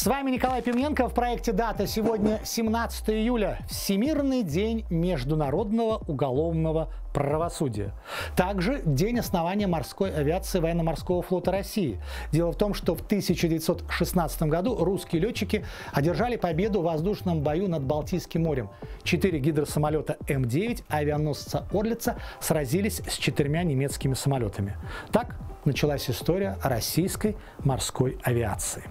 С вами Николай Пименко в проекте «Дата». Сегодня 17 июля, Всемирный день международного уголовного правосудия. Также день основания морской авиации военно-морского флота России. Дело в том, что в 1916 году русские летчики одержали победу в воздушном бою над Балтийским морем. Четыре гидросамолета М-9 авианосца Орлица сразились с четырьмя немецкими самолетами. Так началась история российской морской авиации.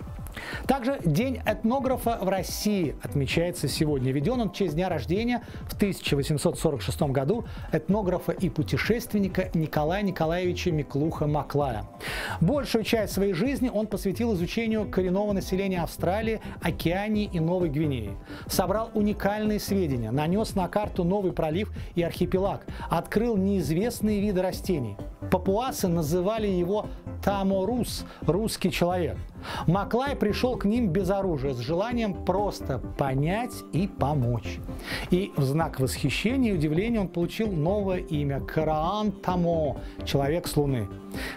Также День этнографа в России отмечается сегодня. Введен он в честь дня рождения в 1846 году этнографа и путешественника Николая Николаевича Миклуха-Маклая. Большую часть своей жизни он посвятил изучению коренного населения Австралии, Океании и Новой Гвинеи. Собрал уникальные сведения, нанес на карту новый пролив и архипелаг, открыл неизвестные виды растений. Папуасы называли его Таморус – русский человек. Маклай пришел к ним без оружия, с желанием просто понять и помочь. И в знак восхищения и удивления он получил новое имя – Караан Тамо – человек с Луны.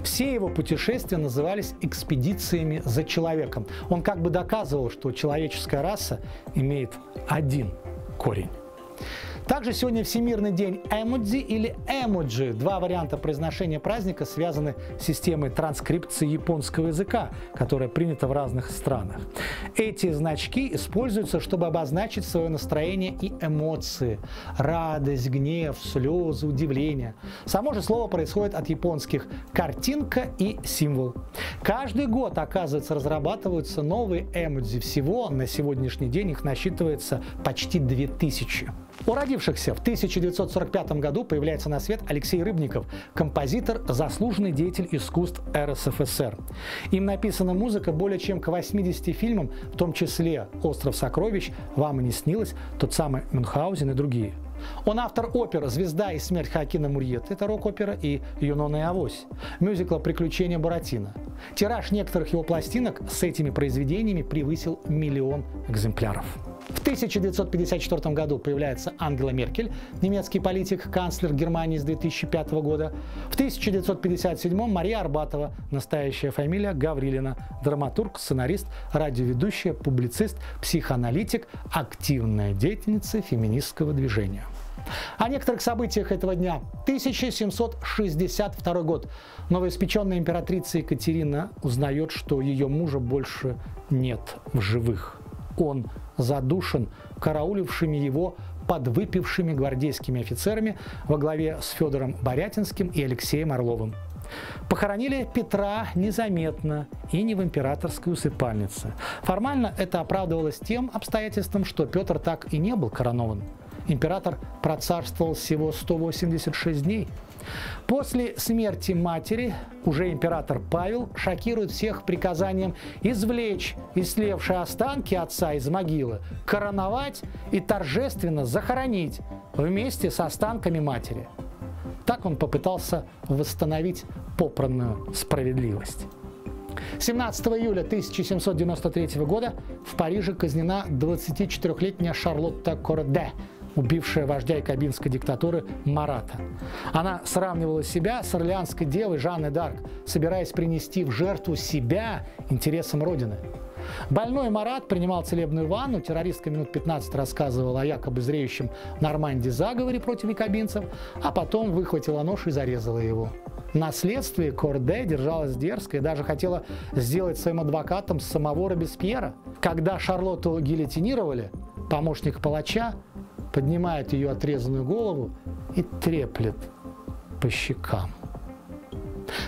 Все его путешествия назывались экспедициями за человеком. Он как бы доказывал, что человеческая раса имеет один корень. Также сегодня Всемирный день эмодзи или эмоджи. Два варианта произношения праздника связаны с системой транскрипции японского языка, которая принята в разных странах. Эти значки используются, чтобы обозначить свое настроение и эмоции. Радость, гнев, слезы, удивление. Само же слово происходит от японских «картинка» и «символ». Каждый год, оказывается, разрабатываются новые эмодзи. Всего на сегодняшний день их насчитывается почти 2000. У родившихся в 1945 году появляется на свет Алексей Рыбников, композитор, заслуженный деятель искусств РСФСР. Им написана музыка более чем к 80 фильмам, в том числе «Остров сокровищ», «Вам и не снилось», тот самый Мюнхгаузен и другие. Он автор опер «Звезда и смерть Хакина Мурьет» – это рок-опера и «Юнона и Авось», мюзикла «Приключения Буратино». Тираж некоторых его пластинок с этими произведениями превысил миллион экземпляров. В 1954 году появляется Ангела Меркель, немецкий политик, канцлер Германии с 2005 года. В 1957 Мария Арбатова, настоящая фамилия Гаврилина, драматург, сценарист, радиоведущая, публицист, психоаналитик, активная деятельница феминистского движения. О некоторых событиях этого дня. 1762 год. Новоиспеченная императрица Екатерина узнает, что ее мужа больше нет в живых. Он задушен караулившими его подвыпившими гвардейскими офицерами во главе с Федором Борятинским и Алексеем Орловым. Похоронили Петра незаметно и не в императорской усыпальнице. Формально это оправдывалось тем обстоятельством, что Петр так и не был коронован. Император процарствовал всего 186 дней. После смерти матери уже император Павел шокирует всех приказанием извлечь ислевшие останки отца из могилы, короновать и торжественно захоронить вместе с останками матери. Так он попытался восстановить попранную справедливость. 17 июля 1793 года в Париже казнена 24-летняя Шарлотта Корде – убившая вождя якобинской диктатуры Марата. Она сравнивала себя с орлеанской девой Жанной Дарк, собираясь принести в жертву себя интересам Родины. Больной Марат принимал целебную ванну, террористка минут 15 рассказывала о якобы зреющем Норманде заговоре против якобинцев, а потом выхватила нож и зарезала его. На следствии Корде держалась дерзко и даже хотела сделать своим адвокатом самого Робеспьера. Когда Шарлотту гильотинировали, помощник палача поднимает ее отрезанную голову и треплет по щекам.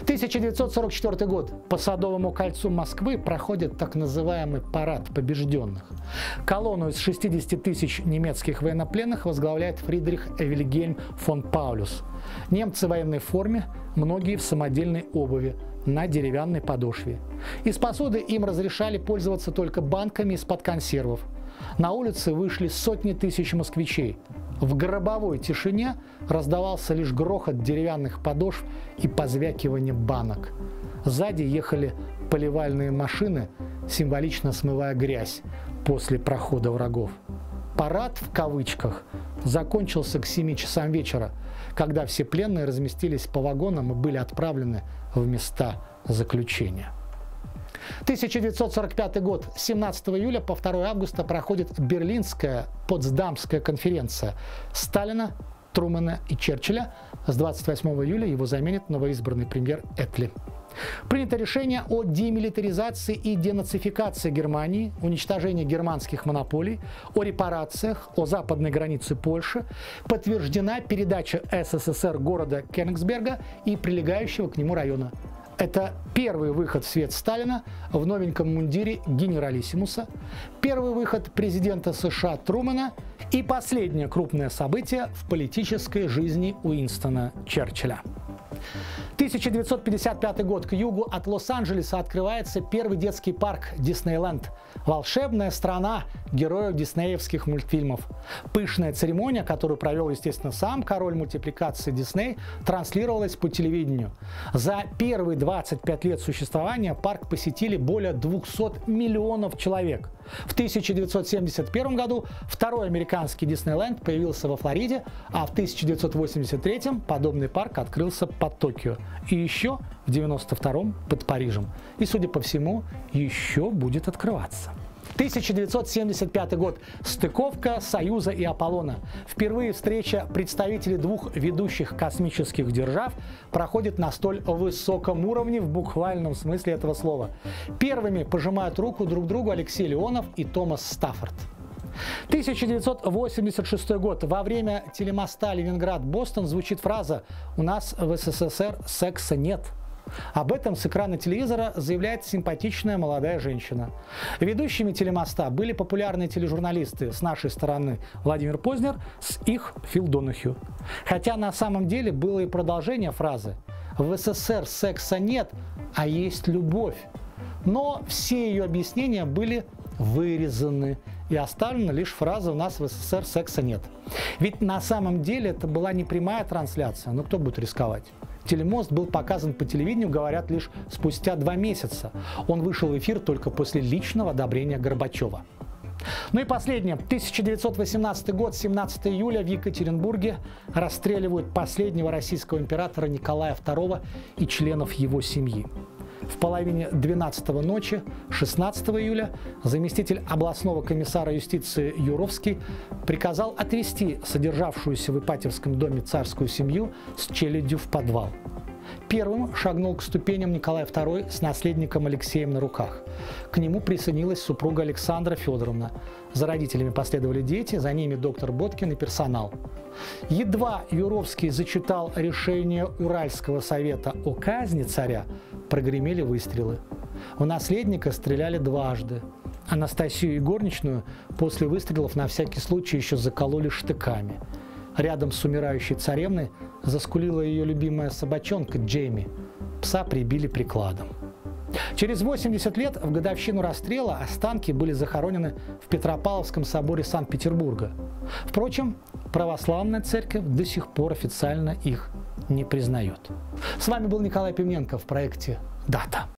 1944 год. По Садовому кольцу Москвы проходит так называемый парад побежденных. Колонну из 60 тысяч немецких военнопленных возглавляет Фридрих Эвельгельм фон Паулюс. Немцы в военной форме, многие в самодельной обуви, на деревянной подошве. Из посуды им разрешали пользоваться только банками из-под консервов. На улице вышли сотни тысяч москвичей. В гробовой тишине раздавался лишь грохот деревянных подошв и позвякивание банок. Сзади ехали поливальные машины, символично смывая грязь после прохода врагов. Парад в кавычках закончился к 7 часам вечера, когда все пленные разместились по вагонам и были отправлены в места заключения. 1945 год. 17 июля по 2 августа проходит Берлинская Потсдамская конференция Сталина, Трумэна и Черчилля. С 28 июля его заменит новоизбранный премьер Этли. Принято решение о демилитаризации и денацификации Германии, уничтожении германских монополий, о репарациях, о западной границе Польши. Подтверждена передача СССР города Кенигсберга и прилегающего к нему района. Это первый выход в свет Сталина в новеньком мундире генералиссимуса, первый выход президента США Трумэна и последнее крупное событие в политической жизни Уинстона Черчилля. 1955 год. К югу от Лос-Анджелеса открывается первый детский парк Диснейленд. Волшебная страна героев диснеевских мультфильмов. Пышная церемония, которую провел, естественно, сам король мультипликации Дисней, транслировалась по телевидению. За первые 25 лет существования парк посетили более 200 миллионов человек. В 1971 году второй американский Диснейленд появился во Флориде, а в 1983 подобный парк открылся под Токио. И еще в 1992 под Парижем. И, судя по всему, еще будет открываться. 1975 год. Стыковка Союза и Аполлона. Впервые встреча представителей двух ведущих космических держав проходит на столь высоком уровне в буквальном смысле этого слова. Первыми пожимают руку друг другу Алексей Леонов и Томас Стаффорд. 1986 год. Во время телемоста Ленинград-Бостон звучит фраза «У нас в СССР секса нет». Об этом с экрана телевизора заявляет симпатичная молодая женщина. Ведущими телемоста были популярные тележурналисты с нашей стороны Владимир Познер, с их Фил Донахью. Хотя на самом деле было и продолжение фразы «В СССР секса нет, а есть любовь». Но все ее объяснения были вырезаны и оставлена лишь фраза «У нас в СССР секса нет». Ведь на самом деле это была не прямая трансляция, но кто будет рисковать? Телемост был показан по телевидению, говорят, лишь спустя два месяца. Он вышел в эфир только после личного одобрения Горбачева. Ну и последнее. 1918 год, 17 июля в Екатеринбурге расстреливают последнего российского императора Николая II и членов его семьи. В половине 12 ночи 16 июля заместитель областного комиссара юстиции Юровский приказал отвезти содержавшуюся в Ипатьевском доме царскую семью с челядью в подвал. Первым шагнул к ступеням Николай II с наследником Алексеем на руках. К нему присоединилась супруга Александра Федоровна. За родителями последовали дети, за ними доктор Боткин и персонал. Едва Юровский зачитал решение Уральского совета о казни царя, прогремели выстрелы. У наследника стреляли дважды. Анастасию и горничную после выстрелов на всякий случай еще закололи штыками. Рядом с умирающей царевной заскулила ее любимая собачонка Джейми. Пса прибили прикладом. Через 80 лет в годовщину расстрела останки были захоронены в Петропавловском соборе Санкт-Петербурга. Впрочем, православная церковь до сих пор официально их не признает. С вами был Николай Пименко в проекте «Дата».